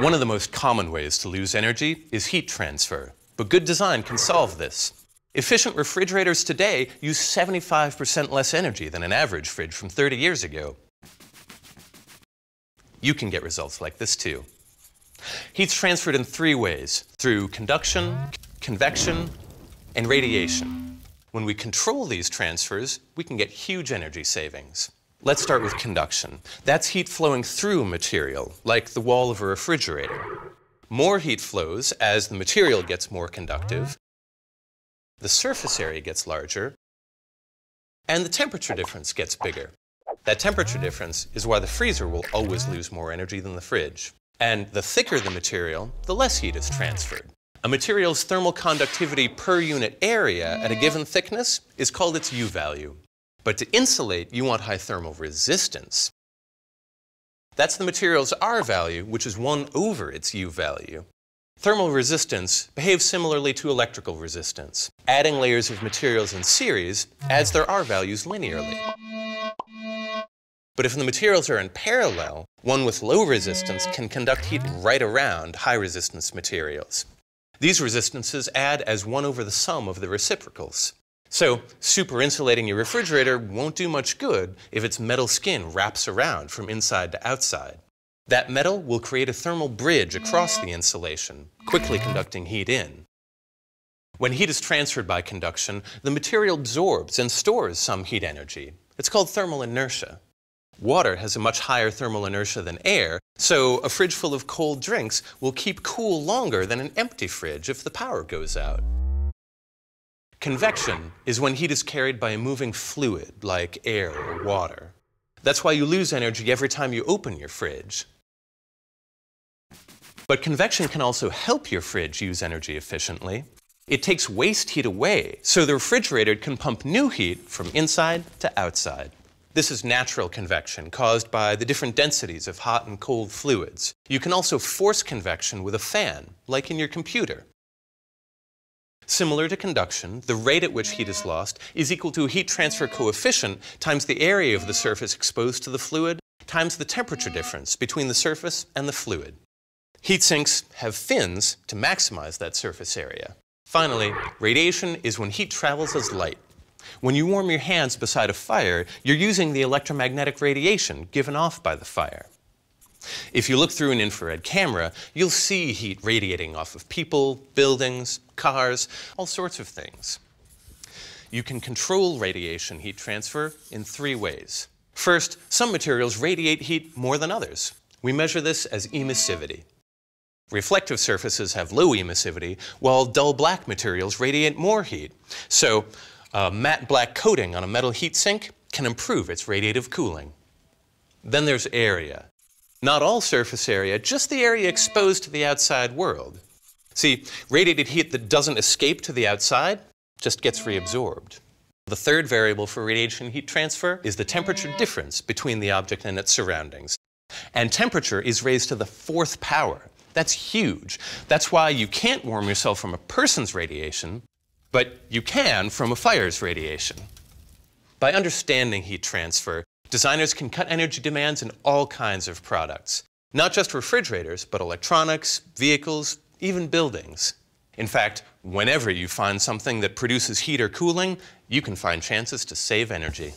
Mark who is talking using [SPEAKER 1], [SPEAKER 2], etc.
[SPEAKER 1] One of the most common ways to lose energy is heat transfer, but good design can solve this. Efficient refrigerators today use 75% less energy than an average fridge from 30 years ago. You can get results like this too. Heat's transferred in three ways through conduction, convection, and radiation. When we control these transfers, we can get huge energy savings. Let's start with conduction. That's heat flowing through a material, like the wall of a refrigerator. More heat flows as the material gets more conductive, the surface area gets larger, and the temperature difference gets bigger. That temperature difference is why the freezer will always lose more energy than the fridge. And the thicker the material, the less heat is transferred. A material's thermal conductivity per unit area at a given thickness is called its U value. But to insulate, you want high thermal resistance. That's the material's R value, which is 1 over its U value. Thermal resistance behaves similarly to electrical resistance. Adding layers of materials in series adds their R values linearly. But if the materials are in parallel, one with low resistance can conduct heat right around high resistance materials. These resistances add as 1 over the sum of the reciprocals. So, super insulating your refrigerator won't do much good if its metal skin wraps around from inside to outside. That metal will create a thermal bridge across the insulation, quickly conducting heat in. When heat is transferred by conduction, the material absorbs and stores some heat energy. It's called thermal inertia. Water has a much higher thermal inertia than air, so a fridge full of cold drinks will keep cool longer than an empty fridge if the power goes out. Convection is when heat is carried by a moving fluid like air or water. That's why you lose energy every time you open your fridge. But convection can also help your fridge use energy efficiently. It takes waste heat away, so the refrigerator can pump new heat from inside to outside. This is natural convection caused by the different densities of hot and cold fluids. You can also force convection with a fan, like in your computer. Similar to conduction, the rate at which heat is lost is equal to a heat transfer coefficient times the area of the surface exposed to the fluid times the temperature difference between the surface and the fluid. Heat sinks have fins to maximize that surface area. Finally, radiation is when heat travels as light. When you warm your hands beside a fire, you're using the electromagnetic radiation given off by the fire. If you look through an infrared camera, you'll see heat radiating off of people, buildings, cars, all sorts of things. You can control radiation heat transfer in three ways. First, some materials radiate heat more than others. We measure this as emissivity. Reflective surfaces have low emissivity, while dull black materials radiate more heat. So, a matte black coating on a metal heat sink can improve its radiative cooling. Then there's area. Not all surface area, just the area exposed to the outside world. See, radiated heat that doesn't escape to the outside just gets reabsorbed. The third variable for radiation heat transfer is the temperature difference between the object and its surroundings. And temperature is raised to the fourth power. That's huge. That's why you can't warm yourself from a person's radiation, but you can from a fire's radiation. By understanding heat transfer, Designers can cut energy demands in all kinds of products, not just refrigerators, but electronics, vehicles, even buildings. In fact, whenever you find something that produces heat or cooling, you can find chances to save energy.